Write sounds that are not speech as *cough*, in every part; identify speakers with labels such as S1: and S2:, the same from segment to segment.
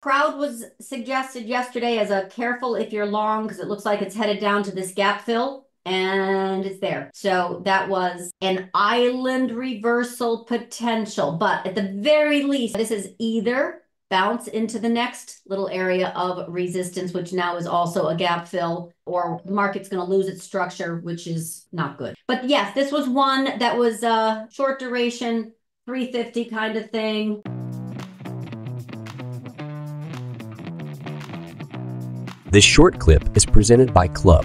S1: Crowd was suggested yesterday as a careful if you're long because it looks like it's headed down to this gap fill and it's there. So that was an island reversal potential. But at the very least, this is either bounce into the next little area of resistance, which now is also a gap fill, or the market's going to lose its structure, which is not good. But yes, this was one that was a short duration, 350 kind of thing.
S2: This short clip is presented by Club.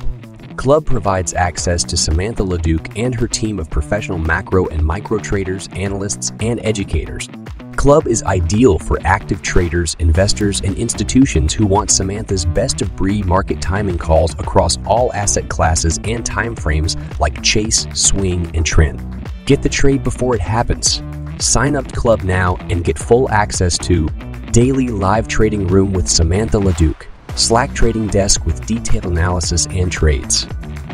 S2: Club provides access to Samantha LaDuc and her team of professional macro and micro traders, analysts, and educators. Club is ideal for active traders, investors, and institutions who want Samantha's best of breed market timing calls across all asset classes and timeframes like chase, swing, and trend. Get the trade before it happens. Sign up to Club now and get full access to daily live trading room with Samantha LaDuc Slack trading desk with detailed analysis and trades,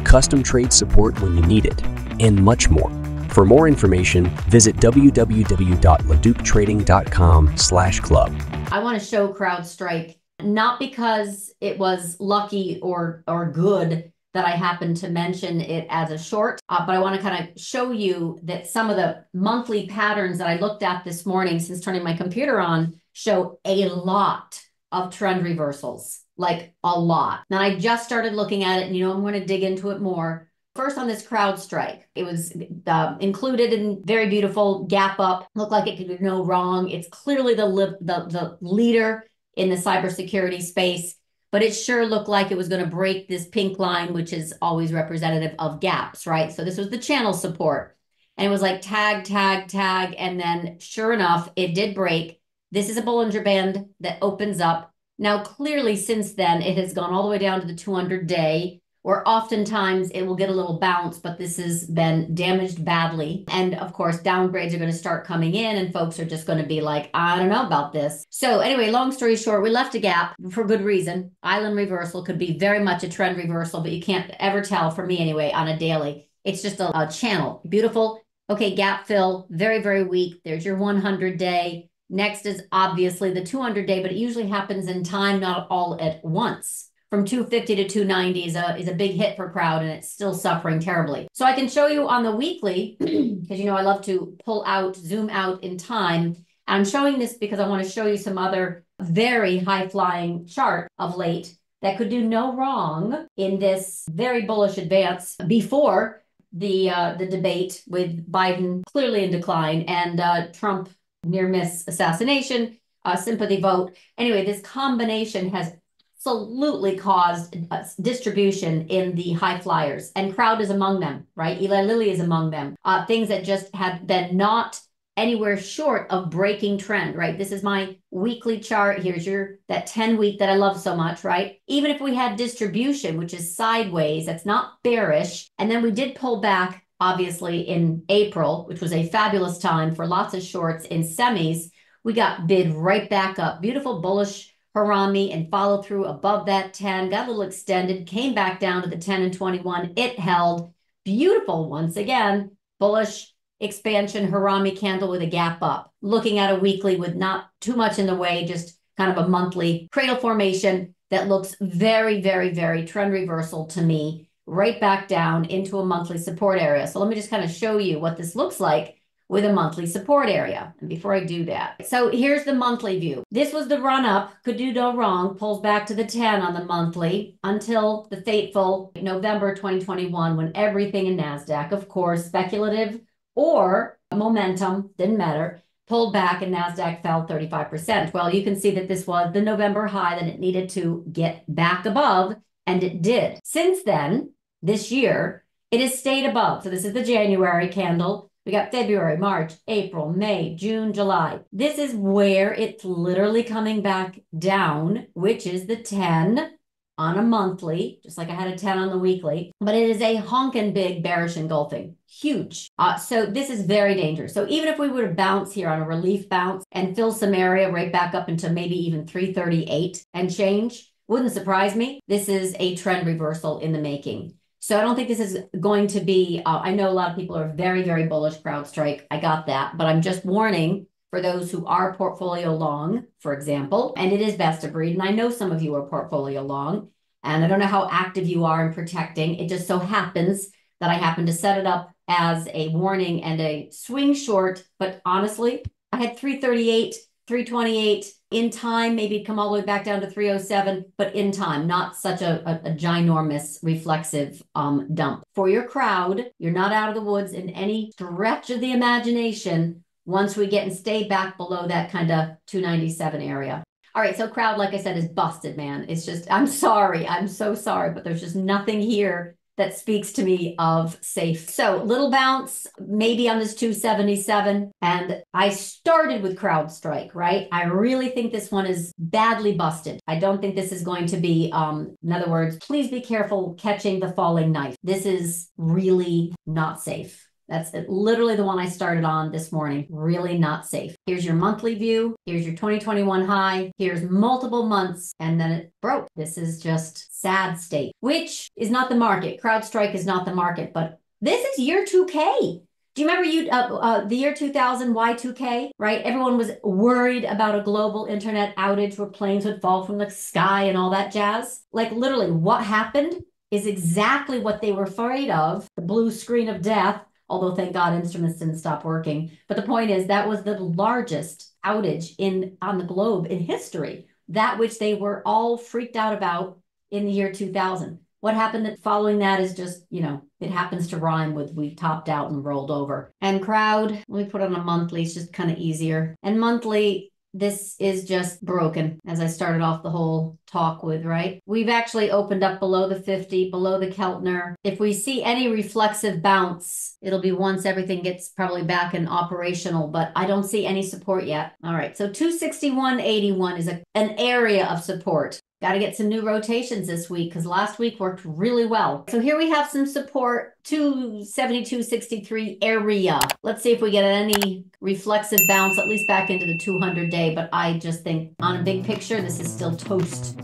S2: custom trade support when you need it, and much more. For more information, visit www.laductrading.com/club.
S1: I want to show CrowdStrike not because it was lucky or or good that I happened to mention it as a short, uh, but I want to kind of show you that some of the monthly patterns that I looked at this morning since turning my computer on show a lot of trend reversals like a lot. And I just started looking at it, and you know, I'm going to dig into it more. First on this CrowdStrike, it was uh, included in very beautiful gap up. Looked like it could do no wrong. It's clearly the the the leader in the cybersecurity space, but it sure looked like it was going to break this pink line, which is always representative of gaps, right? So this was the channel support, and it was like tag, tag, tag, and then sure enough, it did break. This is a Bollinger Band that opens up now, clearly, since then, it has gone all the way down to the 200 day, where oftentimes it will get a little bounce, but this has been damaged badly. And of course, downgrades are going to start coming in, and folks are just going to be like, I don't know about this. So, anyway, long story short, we left a gap for good reason. Island reversal could be very much a trend reversal, but you can't ever tell, for me anyway, on a daily. It's just a, a channel. Beautiful. Okay, gap fill, very, very weak. There's your 100 day. Next is obviously the 200 day, but it usually happens in time, not all at once. From 250 to 290 is a, is a big hit for crowd and it's still suffering terribly. So I can show you on the weekly, *clears throat* because you know I love to pull out, zoom out in time. I'm showing this because I want to show you some other very high flying chart of late that could do no wrong in this very bullish advance before the uh, the debate with Biden clearly in decline and uh, Trump near miss assassination, uh, sympathy vote. Anyway, this combination has absolutely caused distribution in the high flyers, and crowd is among them, right? Eli Lilly is among them. Uh, things that just have been not anywhere short of breaking trend, right? This is my weekly chart. Here's your that 10 week that I love so much, right? Even if we had distribution, which is sideways, that's not bearish, and then we did pull back obviously in April, which was a fabulous time for lots of shorts in semis, we got bid right back up. Beautiful bullish Harami and follow through above that 10, got a little extended, came back down to the 10 and 21. It held beautiful once again, bullish expansion Harami candle with a gap up. Looking at a weekly with not too much in the way, just kind of a monthly cradle formation that looks very, very, very trend reversal to me right back down into a monthly support area. So let me just kind of show you what this looks like with a monthly support area. And before I do that, so here's the monthly view. This was the run up, could do no wrong, pulls back to the 10 on the monthly until the fateful November 2021 when everything in NASDAQ, of course, speculative or momentum, didn't matter, pulled back and NASDAQ fell 35%. Well, you can see that this was the November high that it needed to get back above, and it did. Since then, this year, it has stayed above. So this is the January candle. We got February, March, April, May, June, July. This is where it's literally coming back down, which is the 10 on a monthly, just like I had a 10 on the weekly, but it is a honking big bearish engulfing, huge. Uh, so this is very dangerous. So even if we were to bounce here on a relief bounce and fill some area right back up into maybe even 338 and change, wouldn't surprise me. This is a trend reversal in the making. So I don't think this is going to be, uh, I know a lot of people are very, very bullish CrowdStrike. I got that, but I'm just warning for those who are portfolio long, for example, and it is best of breed. And I know some of you are portfolio long, and I don't know how active you are in protecting. It just so happens that I happen to set it up as a warning and a swing short. But honestly, I had 338, 328 in time, maybe come all the way back down to 307, but in time, not such a, a, a ginormous reflexive um, dump. For your crowd, you're not out of the woods in any stretch of the imagination once we get and stay back below that kind of 297 area. All right, so crowd, like I said, is busted, man. It's just, I'm sorry. I'm so sorry, but there's just nothing here that speaks to me of safe. So little bounce, maybe on this 277. And I started with CrowdStrike, right? I really think this one is badly busted. I don't think this is going to be, um, in other words, please be careful catching the falling knife. This is really not safe. That's literally the one I started on this morning. Really not safe. Here's your monthly view. Here's your 2021 high. Here's multiple months, and then it broke. This is just sad state, which is not the market. CrowdStrike is not the market, but this is year 2K. Do you remember you uh, uh, the year 2000 Y2K, right? Everyone was worried about a global internet outage where planes would fall from the sky and all that jazz. Like literally what happened is exactly what they were afraid of, the blue screen of death although thank God instruments didn't stop working. But the point is that was the largest outage in on the globe in history, that which they were all freaked out about in the year 2000. What happened following that is just, you know, it happens to rhyme with we topped out and rolled over. And crowd, let me put on a monthly, it's just kind of easier. And monthly, this is just broken as I started off the whole talk with, right? We've actually opened up below the 50, below the Keltner. If we see any reflexive bounce, it'll be once everything gets probably back and operational, but I don't see any support yet. All right, so 261.81 is a, an area of support. Got to get some new rotations this week because last week worked really well. So here we have some support to 72.63 area. Let's see if we get any reflexive bounce, at least back into the 200 day. But I just think on a big picture, this is still toast.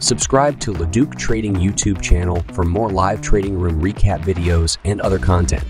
S2: Subscribe to LaDuc Trading YouTube channel for more live trading room recap videos and other content.